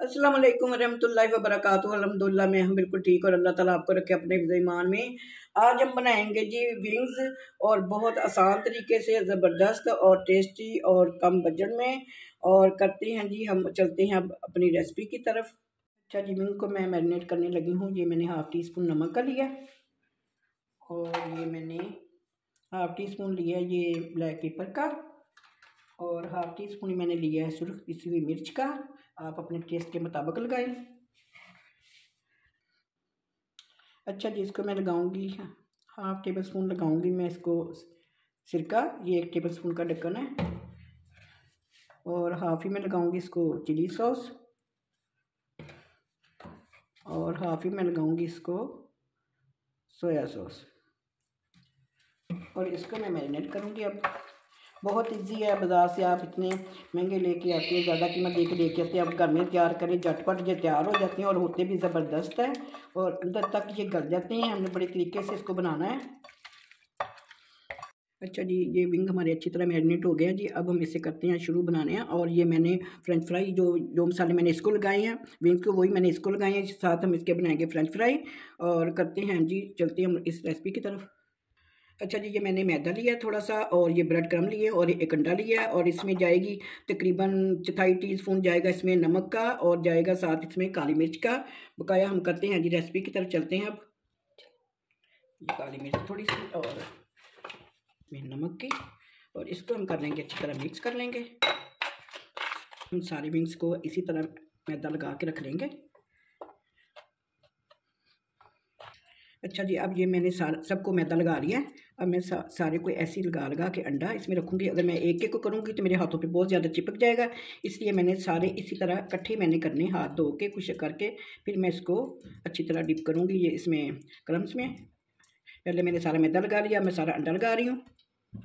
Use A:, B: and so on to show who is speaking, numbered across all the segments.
A: अस्सलाम वालेकुम रहमतुल्लाहि व बरकातुहू अल्हम्दुलिल्लाह मैं हम बिल्कुल ठीक और अल्लाह ताला आपको रखे अपने ईमान में। आज हम बनाएँगे जी विंग्स और बहुत आसान तरीके से, ज़बरदस्त और टेस्टी और कम बजट में। और करते हैं जी, हम चलते हैं अब अपनी रेसिपी की तरफ़। अच्छा जी विंग को मैं मैरिनेट करने लगी हूँ। ये मैंने हाफ़ टी स्पून नमक का लिया। और ये मैंने हाफ़ टी स्पून लिया ये ब्लैक पेपर का। और हाफ़ टी स्पून मैंने लिया है सुरख पिसी हुई मिर्च का। आप अपने टेस्ट के मुताबिक लगाएँ। अच्छा जी, इसको मैं लगाऊँगी हाफ़ टेबल स्पून लगाऊँगी मैं इसको सिरका ये एक टेबल स्पून का ढक्कन है। और हाफ़ ही मैं लगाऊँगी इसको चिली सॉस और हाफ़ ही मैं लगाऊँगी इसको सोया सॉस और इसको मैं मैरिनेट करूँगी अब। बहुत इजी है, बाज़ार से आप इतने महँगे लेके आते हैं, ज़्यादा कीमत दे के लेके आते हैं। आप घर में तैयार करें, झटपट ये तैयार हो जाते हैं और होते भी ज़बरदस्त है और अंदर तक ये गल जाते हैं। हमने बड़े तरीके से इसको बनाना है। अच्छा जी, ये विंग हमारे अच्छी तरह मैरिनेट हो गया जी। अब हम इसे करते हैं, शुरू बनाने हैं और ये मैंने फ्रेंच फ्राई जो जो मसाले मैंने इसको लगाए हैं विंग को, वही मैंने इसको लगाए हैं। साथ हम इसके बनाएँगे फ्रेंच फ्राई और करते हैं जी, चलते हैं हम इस रेसिपी की तरफ़। अच्छा जी, ये मैंने मैदा लिया है थोड़ा सा और ये ब्रेड क्रम लिए और एक अंडा लिया और इसमें जाएगी तकरीबन चौथाई टी स्पून जाएगा इसमें नमक का और जाएगा साथ इसमें काली मिर्च का। बकाया हम करते हैं जी, रेसिपी की तरफ़ चलते हैं अब। काली मिर्च थोड़ी सी और नमक की और इसको हम कर लेंगे, अच्छी तरह मिक्स कर लेंगे। हम सारे मिक्स को इसी तरह मैदा लगा के रख लेंगे। अच्छा जी अब ये मैंने सारा सबको मैदा लगा लिया है। अब मैं सा, सारे को ऐसे ही लगा लगा के अंडा इसमें रखूँगी। अगर मैं एक एक को करूँगी तो मेरे हाथों पे बहुत ज़्यादा चिपक जाएगा। इसलिए मैंने सारे इसी तरह इकट्ठे मैंने करने हाथ धो के कुछ करके फिर मैं इसको अच्छी तरह डिप करूँगी ये इसमें क्रम्स में। पहले मैंने सारा मैदा लगा लिया मैं सारा अंडा लगा रही हूँ।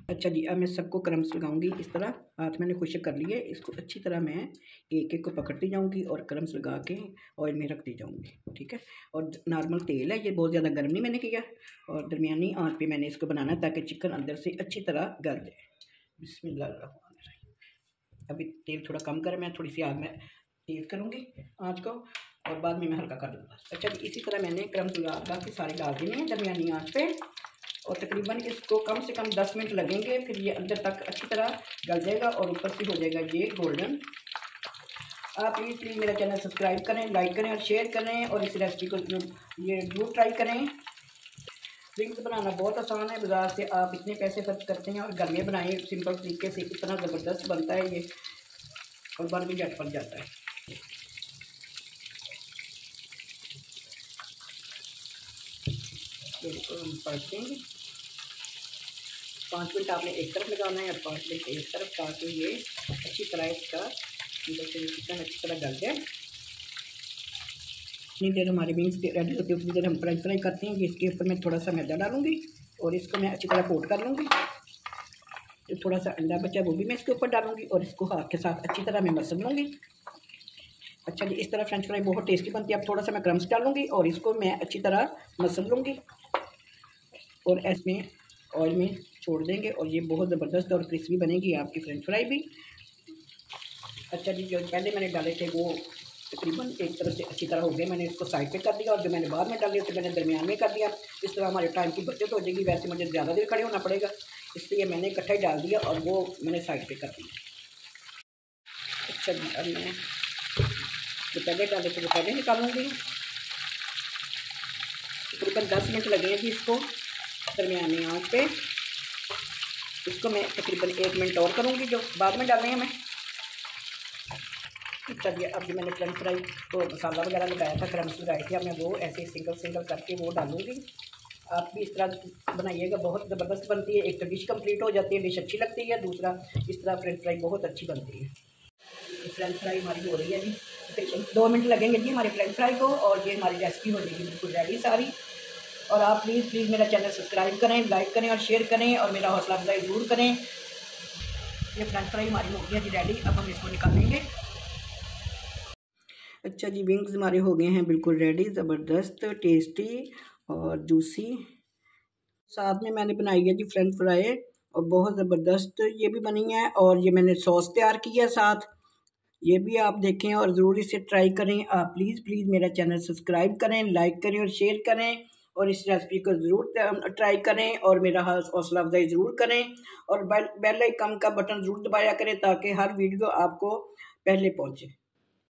A: अच्छा जी, अब मैं सबको क्रम्स लगाऊँगी इस तरह। हाथ मैंने खुशक कर लिए। इसको अच्छी तरह मैं एक एक को पकड़ती जाऊँगी और क्रम्स लगा के ऑयल में रखती जाऊँगी, ठीक है? और नॉर्मल तेल है, ये बहुत ज़्यादा गर्म नहीं मैंने किया। और दरमियानी आँच पे मैंने इसको बनाना ताकि चिकन अंदर से अच्छी तरह गल जाए। बिस्मिल्लाह। अभी तेल थोड़ा कम कर, मैं थोड़ी सी आग में तेज़ करूँगी आँच को और बाद में मैं हल्का कर दूँगा। अच्छा इसी तरह मैंने क्रम्स लगा के सारे डाल देने हैं दरमियानी आँच पर और तकरीबन इसको कम से कम दस मिनट लगेंगे, फिर ये अंदर तक अच्छी तरह गल जाएगा और ऊपर से हो जाएगा ये गोल्डन आप प्लीज़ प्लीज़ मेरा चैनल सब्सक्राइब करें लाइक करें और शेयर करें और इस रेसिपी को ये ज़रूर ट्राई करें. विंग्स बनाना बहुत आसान है, बाज़ार से आप इतने पैसे खर्च करते हैं और घर में बनाए सिंपल तरीके से इतना ज़बरदस्त बनता है ये और बन भी झट पड़ जाता है। इसको हम पाँच मिनट आपने एक तरफ़ लगाना है और पाँच मिनट एक तरफ़ ताकि ये अच्छी तरह इसका से चिकन अच्छी तरह गल जाए। इतनी देर हमारी बीन्स रेडी होती है, उतनी देर हम फ्राई फ्राई करते हैं कि इसके ऊपर मैं थोड़ा सा मैदा डालूँगी और इसको मैं अच्छी तरह कोट कर लूँगी। जो थोड़ा सा अंडा बचा वो भी मैं इसके ऊपर डालूँगी और इसको हाथ के साथ अच्छी तरह मैं मसल लूँगी। अच्छा जी, इस तरह फ्रेंच फ्राई बहुत टेस्टी बनती है। अब थोड़ा सा मैं क्रम्स डालूँगी और इसको मैं अच्छी तरह मसल लूँगी। और इसमें ऑयल में छोड़ देंगे और ये बहुत ज़बरदस्त और क्रिस्पी बनेगी आपकी फ्रेंच फ्राई भी। अच्छा जी, जो पहले मैंने डाले थे वो तकरीबन एक तरफ़ से अच्छी तरह हो गए। मैंने इसको साइड पे कर दिया और जो मैंने बाद में डाले थे, मैंने दरमियान में कर दिया। इस तरह हमारे टाइम की बचत हो जाएगी। वैसे मुझे ज़्यादा देर खड़े होना पड़ेगा, इसलिए मैंने इकट्ठा ही डाल दिया और वो मैंने साइड पे कर दिया। अच्छा जी, अब मैं जो पहले डाले वो पहले निकालूँगी। तकरीबन दस मिनट लगेंगे जी इसको। दरमियानी आँच पे। इसको मैं तकरीबन एक मिनट और करूँगी जो बाद में डालने हैं मैं चलिए अब जो मैंने फ्रेंच फ्राई को मसाला वगैरह लगाया था क्रम्स लगाए थे। अब मैं वो ऐसे सिंगल सिंगल करके वो डालूँगी। आप भी इस तरह बनाइएगा, बहुत ज़बरदस्त बनती है। एक तो डिश कंप्लीट हो जाती है डिश अच्छी लगती है। दूसरा, इस तरह फ्रेंच फ्राई बहुत अच्छी बनती है। फ्रेंच फ्राई हमारी हो रही है जी दो मिनट लगेंगे जी हमारे फ्रेंच फ्राई को और ये हमारी रेसिपी हो जाएगी बिल्कुल रेडी सारी। और आप प्लीज़ प्लीज़ मेरा चैनल सब्सक्राइब करें लाइक करें और शेयर करें और मेरा हौसला अफजाई ज़रूर करें। ये फ्रेंच फ्राई हमारी हो गई है जी रेडी अब हम इसको निकालेंगे। अच्छा जी विंग्स हमारे हो गए हैं बिल्कुल रेडी ज़बरदस्त टेस्टी और जूसी साथ में मैंने बनाई है जी फ्रेंच फ्राई और बहुत ज़बरदस्त, ये भी बनी है और ये मैंने सॉस तैयार की है साथ। ये भी आप देखें और ज़रूर इसे ट्राई करें। आप प्लीज़ प्लीज़ मेरा चैनल सब्सक्राइब करें लाइक करें और शेयर करें और इस रेसिपी को ज़रूर ट्राई करें और मेरा हौसला अफजाई ज़रूर करें और बेल आइकन का बटन ज़रूर दबाया करें ताकि हर वीडियो आपको पहले पहुँचे।